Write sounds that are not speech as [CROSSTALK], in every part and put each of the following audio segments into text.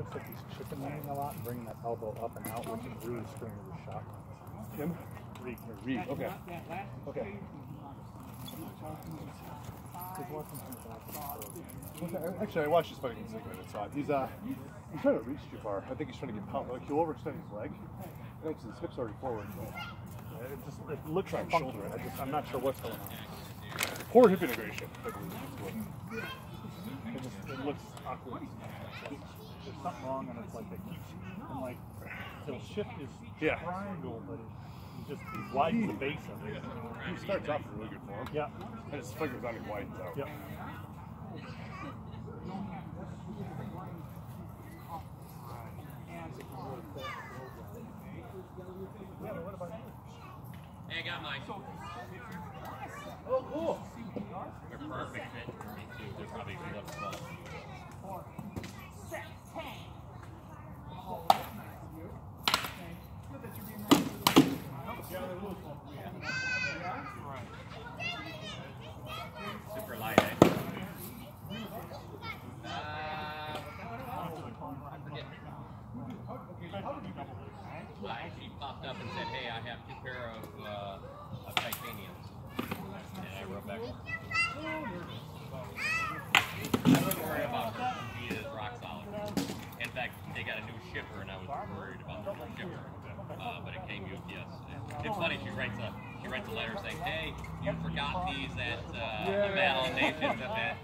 looks like he's chicken winging a lot and bringing that elbow up and out, which is really screwing with his shot. Him? Reed. Reed. Okay. Okay. Okay, Actually, I watched this fight against Ziggler. It's odd. He's uh, he's trying to reach too far. I think he's trying to get pounded. Like he'll overextend his leg. I think his hips already forward. It just it looks like shoulder. I just I'm not sure what's going on. Poor hip integration. I believe. It just it looks awkward. There's something wrong, and it's like they keep and like he'll shift his Yeah. triangle, but it, he just he widens the base of it. He starts off in really good form. Yeah. And his fingers on him widens out. Yep. Hey, I got mine. Oh, cool. They're perfect fit for me too. They're probably a little small. Super light, eh? Uh, I. Uh, popped up and said, "Hey, I have two pair of, uh, of titaniums," and I wrote back. I wouldn't worry about her. She is rock solid. In fact, they got a new shipper, and I was worried about the new shipper. Uh, but it came UPS. And It's funny. She writes a she writes a letter saying, "Hey, you forgot these at uh, the validation event,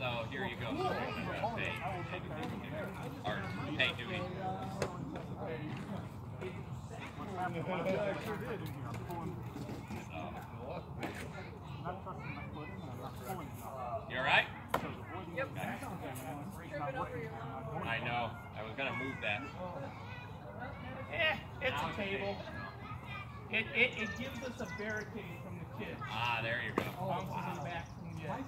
so here you go." So we're gonna pay, pay duty. or pay duty. You all right? Yep. I know. I was gonna move that. It's a table. It, it, it gives us a barricade from the kids. Ah, there you go. Bounces them back from the edge.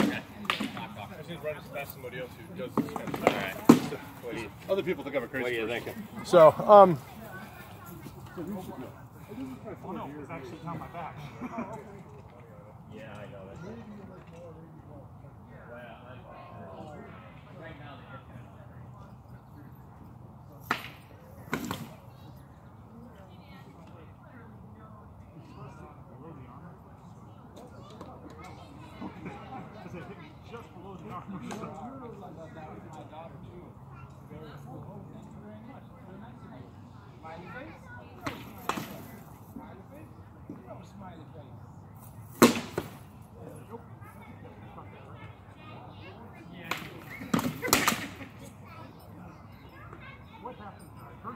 Okay. Talk, talk. I just need to run as fast as somebody else who does this kind of stuff. right. What Other people think I'm a crazy What do you person. think? So, um, Oh no, it's actually on my back. [LAUGHS] Yeah, I know that. Because it hit me just below the arm.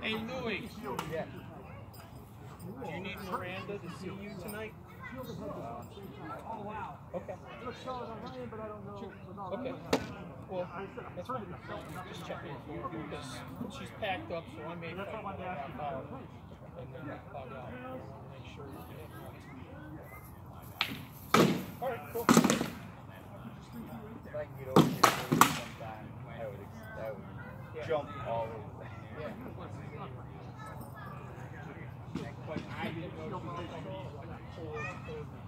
Hey, Louis. Do you need Miranda to see you tonight? Oh, wow. Okay. Okay. Well, that's fine. Just checking you because she's packed up, so I may I and then log out. Make sure you All right, cool. If I can get over here sometime, I would, I would jump all over. Same here, man. What's in it? And no, I think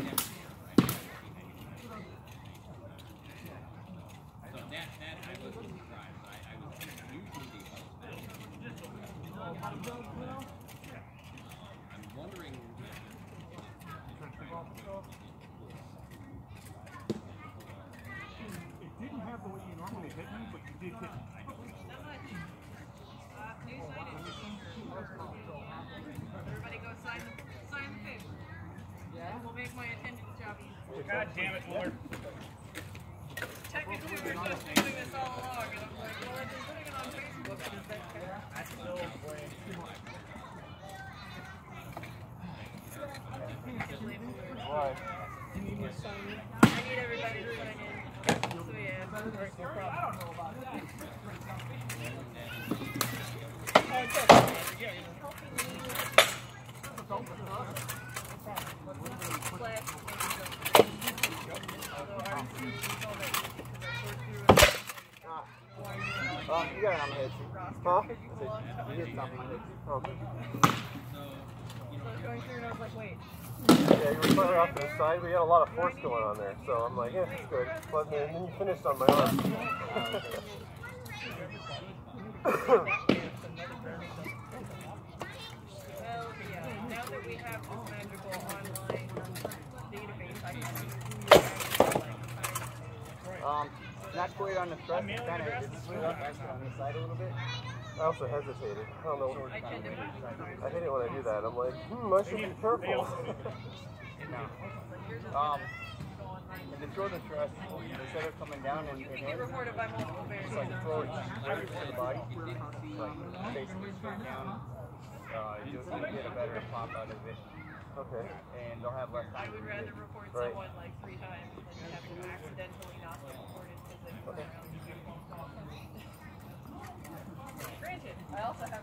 that's here, right? So that, that, I wasn't surprised. I, I was usually the I'm wondering. It didn't have the way you normally hit me, but you did hit me. Everybody go sign the, sign the paper. And we'll make my attendance job easier. God damn it, Lord. Technically, we're supposed to be doing this all along, and I'm like, well, I've been putting it on Facebook. I still blame. Why? You need to sign in? I need everybody to sign in. So, yeah. Alright, no problem. Oh, Oh, Yeah, you were further off to the side, but you had a lot of force going on there. So I'm like, yeah, it's good. But then you finished on my arm. well, now that we have not quite on the thrust. Kind of, it's split up actually on the side a little bit. I also hesitated. I don't know. I I hate it when I do that. I'm like, hmm, I should be careful. [LAUGHS] No. Um, if you throw the thrust, instead of coming down and, You and can get in, by multiple bears. it's like throw it straight to the body, like basically straight down. Uh, you'll, you'll get a better pop out of it, okay. and they'll have less time to would rather report Right. someone like three times than have to accidentally not get reported because they flew around. Granted, I also have.